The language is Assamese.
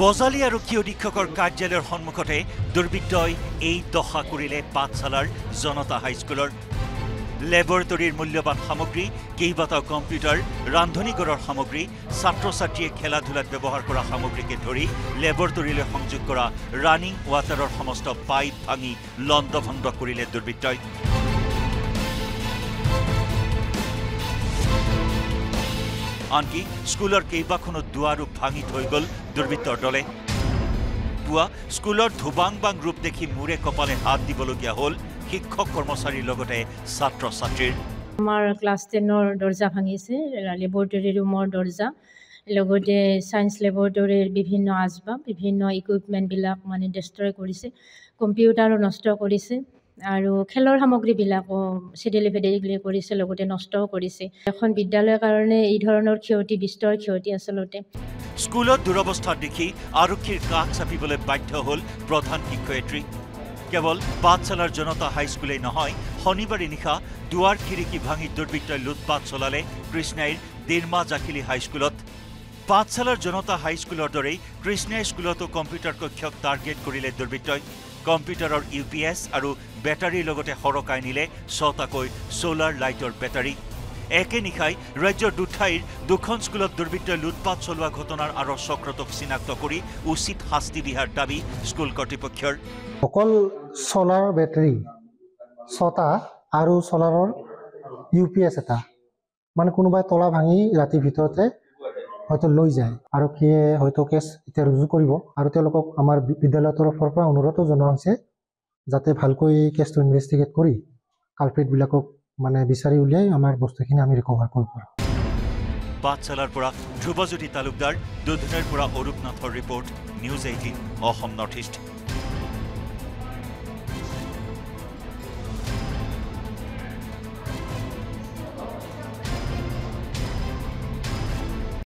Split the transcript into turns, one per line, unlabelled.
বজালী আৰক্ষী অধীক্ষকৰ কাৰ্যালয়ৰ সন্মুখতে দুৰ্বৃত্তই এই দশা কৰিলে পাঠশালাৰ জনতা হাইস্কুলৰ। লেবৰেটৰীৰ মূল্যৱান সামগ্ৰী কেইবাটাও কম্পিউটাৰ ৰান্ধনীঘৰৰ সামগ্ৰী ছাত্ৰ ছাত্ৰীয়ে খেলা ধূলাত ব্যৱহাৰ কৰা সামগ্ৰীকে ধৰি লেবৰেটৰীলৈ সংযোগ কৰা ৰানিং ৱাটাৰৰ সমস্ত পাইপ ভাঙি লণ্ডভণ্ড কৰিলে দুৰ্বৃত্তই। আনকি স্কুলৰ কেইবাখনো দুৱাৰো ভাঙি থৈ গ'ল দুৰ্বৃত্তৰ দলে। পুৱা স্কুলৰ ধুবাং বাং ৰূপ দেখি মূৰে কপালে হাত দিবলগীয়া হ'ল শিক্ষক কৰ্মচাৰীৰ লগতে ছাত্ৰ ছাত্ৰীৰ
আমাৰ ক্লাছ টেনৰ দৰ্জা ভাঙিছে লেবৰেটৰী ৰুমৰ দৰ্জা লগতে ছায়েন্স লেবৰেটৰীৰ বিভিন্ন আচবাব বিভিন্ন ইকুইপমেণ্টবিলাক মানে ডেষ্ট্ৰয় কৰিছে কম্পিউটাৰো নষ্ট কৰিছে। আৰু খেলৰ সামগ্ৰীবিলাকো চিডিলি ভেদিলি কৰিছে লগতে নষ্টও কৰিছে। এখন বিদ্যালয়ৰ কাৰণে এই ধৰণৰ ক্ষতি বিস্তৰ ক্ষতি আচলতে।
স্কুলত দুৰৱস্থা দেখি আৰক্ষীৰ কাষ চাপিবলৈ বাধ্য হ'ল প্ৰধান শিক্ষয়িত্ৰী। কেৱল পাঠশালাৰ জনতা হাইস্কুলেই নহয় শনিবাৰে নিশা দুৱাৰ খিৰিকী ভাঙি দুৰ্বৃত্তই লুটপাত চলালে কৃষ্ণাইৰ ডিৰমা জাকিলি হাইস্কুলত। পাঠশালাৰ জনতা হাইস্কুলৰ দৰেই কৃষ্ণাই স্কুলতো কম্পিউটাৰ কক্ষক টাৰ্গেট কৰিলে দুৰ্বৃত্তই। কম্পিউটাৰৰ ইউ পি এছ আৰু বেটাৰীৰ লগতে সৰকাই নিলে ছটাকৈ ছ'লাৰ লাইটৰ বেটাৰী। একে নিশাই ৰাজ্যৰ দুঠাইৰ দুখন স্কুলত দুৰ্বৃত্তই লুটপাত চলোৱা ঘটনাৰ আঁৰৰ চক্ৰটোক চিনাক্ত কৰি উচিত শাস্তি বিহাৰ দাবী স্কুল কৰ্তৃপক্ষৰ।
অকল চ'লাৰ বেটাৰী ছটা আৰু চ'লাৰৰ ইউ পি এছ এটা। মানে কোনোবাই তলা ভাঙি ৰাতিৰ ভিতৰতে হয়তো লৈ যায় আৰক্ষীয়ে হয়তো কেছ এতিয়া ৰুজু কৰিব আৰু তেওঁলোকক আমাৰ বিদ্যালয়ৰ তৰফৰ পৰা অনুৰোধো জনোৱা হৈছে যাতে ভালকৈ কেছটো ইনভেষ্টিগেট কৰি কালপ্ৰিটবিলাকক মানে বিচাৰি উলিয়াই আমাৰ বস্তুখিনি আমি ৰিকভাৰ কৰিব পাৰোঁ।
পাঠশালাৰ পৰা ধ্ৰুৱজ্যোতি তালুকদাৰ দুধনৈৰ পৰা অৰূপ নাথৰ report news eighteen Assam north east